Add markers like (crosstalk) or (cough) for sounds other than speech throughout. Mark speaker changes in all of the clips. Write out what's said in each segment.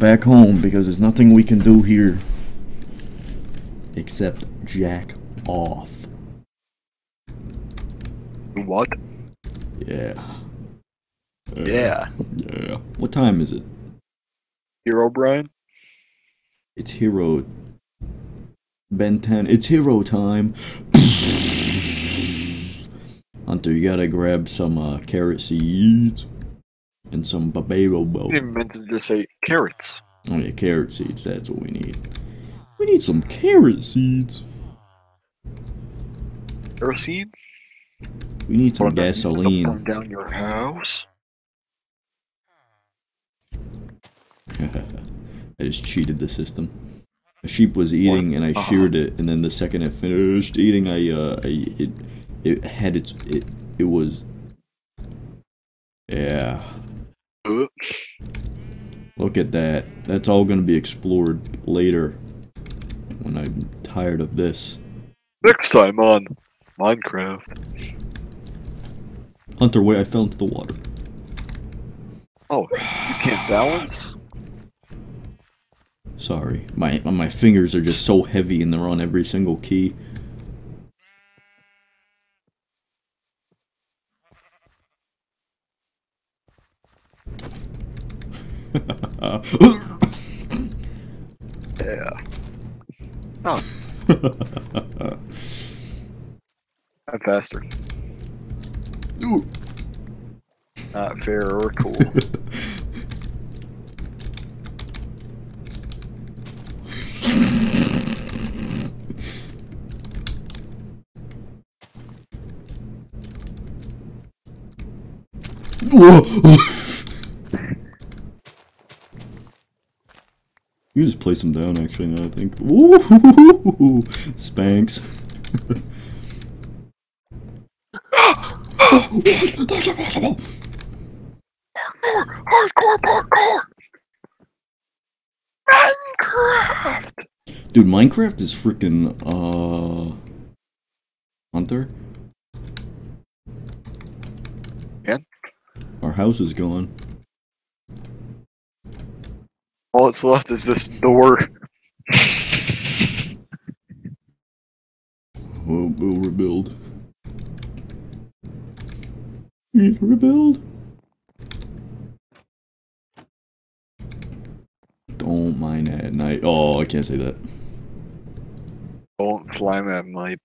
Speaker 1: back home because there's nothing we can do here except jack off.
Speaker 2: What?
Speaker 1: Yeah. Uh,
Speaker 2: Yeah.
Speaker 1: Yeah. What time is it?
Speaker 2: Herobrine?
Speaker 1: It's hero. Ben 10. It's hero time. (laughs) Hunter, you gotta grab some uh, carrot seeds and some babero
Speaker 2: I
Speaker 1: bo.
Speaker 2: didn't meant to just say carrots.
Speaker 1: Oh yeah, carrot seeds. That's what we need. We need some carrot seeds.
Speaker 2: Kerosene?
Speaker 1: We need some
Speaker 2: down-
Speaker 1: gasoline.
Speaker 2: Burn down your house? (laughs)
Speaker 1: I just cheated the system. A sheep was eating, and I
Speaker 2: Uh-huh.
Speaker 1: sheared it, and then the second it finished eating, I uh, I it it had its it it was. Yeah,
Speaker 2: Uh,
Speaker 1: look at that. That's all gonna be explored later. When I'm tired of this.
Speaker 2: Next time on Minecraft.
Speaker 1: Hunter, wait! I fell into the water.
Speaker 2: Oh, you can't balance?
Speaker 1: Sorry, my my fingers are just so heavy, and they're on every single key.
Speaker 2: Yeah. Oh, I'm faster. Not fair or cool. (laughs) (laughs) (laughs)
Speaker 1: You just place them down, actually, now I think. Woo! Spanks.
Speaker 2: Minecraft!
Speaker 1: Dude, Minecraft is freaking, uh... Hunter?
Speaker 2: Yeah?
Speaker 1: Our house is gone.
Speaker 2: All that's left is this door.
Speaker 1: We'll, we'll rebuild. We need rebuild. Don't mind at night. Oh, I can't say that.
Speaker 2: Don't fly at my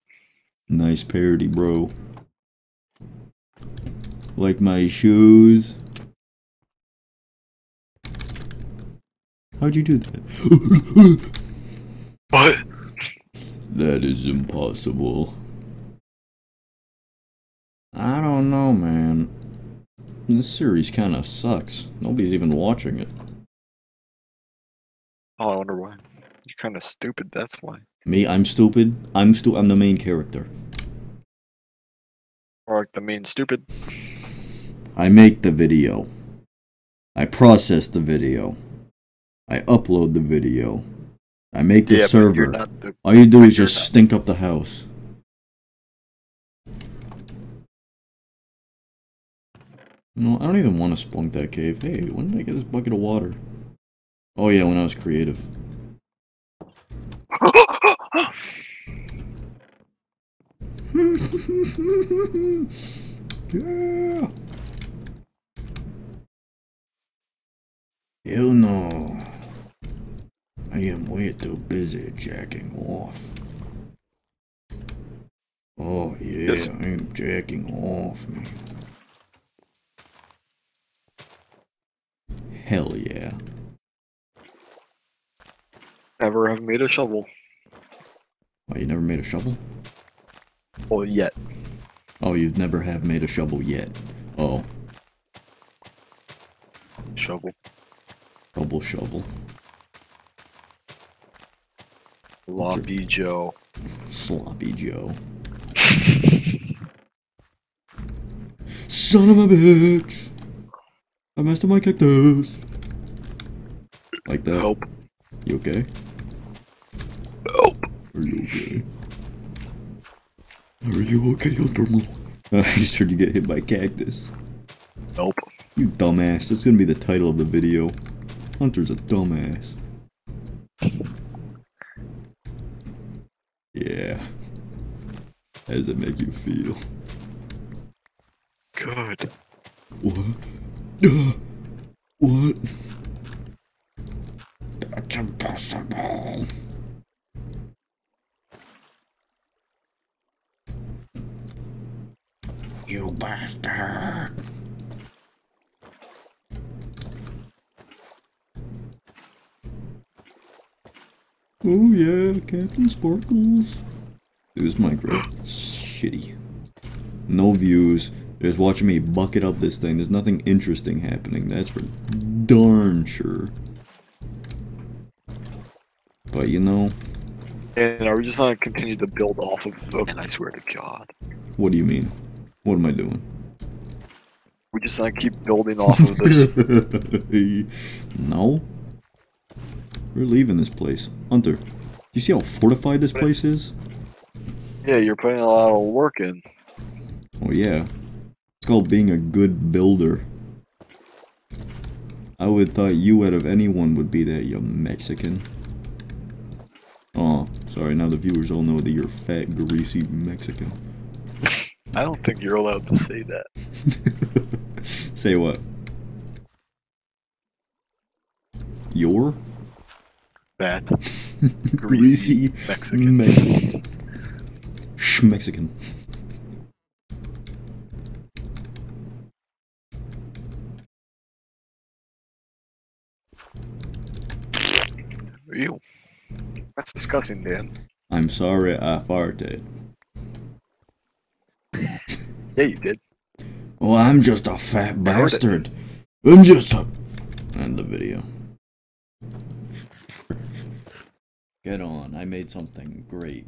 Speaker 1: Nice parody, bro. Like my shoes. How'd you do that? (laughs)
Speaker 2: What?
Speaker 1: that is impossible. I don't know, man. This series kinda sucks. Nobody's even watching it.
Speaker 2: Oh, I wonder why. You're kind of stupid, that's why.
Speaker 1: Me, I'm stupid. I'm stu- I'm the main character.
Speaker 2: Or like the main stupid.
Speaker 1: I make the video. I process the video. I upload the video. I make the
Speaker 2: yeah,
Speaker 1: server.
Speaker 2: the.
Speaker 1: All you do is just
Speaker 2: not-
Speaker 1: stink up the house. No, I don't even want to splunk that cave. Hey, when did I get this bucket of water? Oh yeah, when I was creative. (laughs) yeah. You know, I am way too busy jacking off. Oh yeah,
Speaker 2: Yes.
Speaker 1: I'm jacking off, man. Hell yeah.
Speaker 2: Never have made a shovel.
Speaker 1: Oh, you never made a shovel?
Speaker 2: Oh, yet.
Speaker 1: Oh, you've never have made a shovel yet. Oh,
Speaker 2: Shovel.
Speaker 1: double shovel.
Speaker 2: Lobby Joe.
Speaker 1: Sloppy Joe. (laughs) Son of a bitch! I messed up my cactus. Like that.
Speaker 2: Help.
Speaker 1: You okay?
Speaker 2: Help.
Speaker 1: Are you okay? Are you okay, Undermo? (laughs) I just heard you get hit by cactus.
Speaker 2: Help.
Speaker 1: You dumbass. That's gonna be the title of the video. Hunter's a dumbass. Yeah. How does it make you feel?
Speaker 2: Good.
Speaker 1: What? Uh, what? That's impossible. You bastard. Oh yeah, CaptainSparklez. This Minecraft. It's shitty. No views. They're Just watching me bucket up this thing. There's nothing interesting happening. That's for darn sure. But you know,
Speaker 2: And are we just gonna continue to build off of them? And I swear to God,
Speaker 1: what do you mean? What am I doing?
Speaker 2: we just gonna keep building off of this. (laughs)
Speaker 1: no. We're leaving this place. Hunter, do you see how fortified this place is?
Speaker 2: yeah, you're putting a lot of work in.
Speaker 1: Oh yeah. It's called being a good builder. I would thought you out of anyone would be that, you Mexican. Oh, sorry, now the viewers all know that you're fat, greasy Mexican.
Speaker 2: I don't think you're allowed to say that. (laughs)
Speaker 1: Say what? You're
Speaker 2: Fat, (laughs)
Speaker 1: greasy
Speaker 2: greasy Mexican.
Speaker 1: Mexican. Schmexican.
Speaker 2: Ew. That's disgusting, Dan.
Speaker 1: I'm sorry I farted.
Speaker 2: Yeah, you did.
Speaker 1: Oh, I'm just a fat
Speaker 2: I heard it.
Speaker 1: bastard. I'm just a. End the video. Get on. I made something great.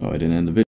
Speaker 1: Oh, I didn't end the video.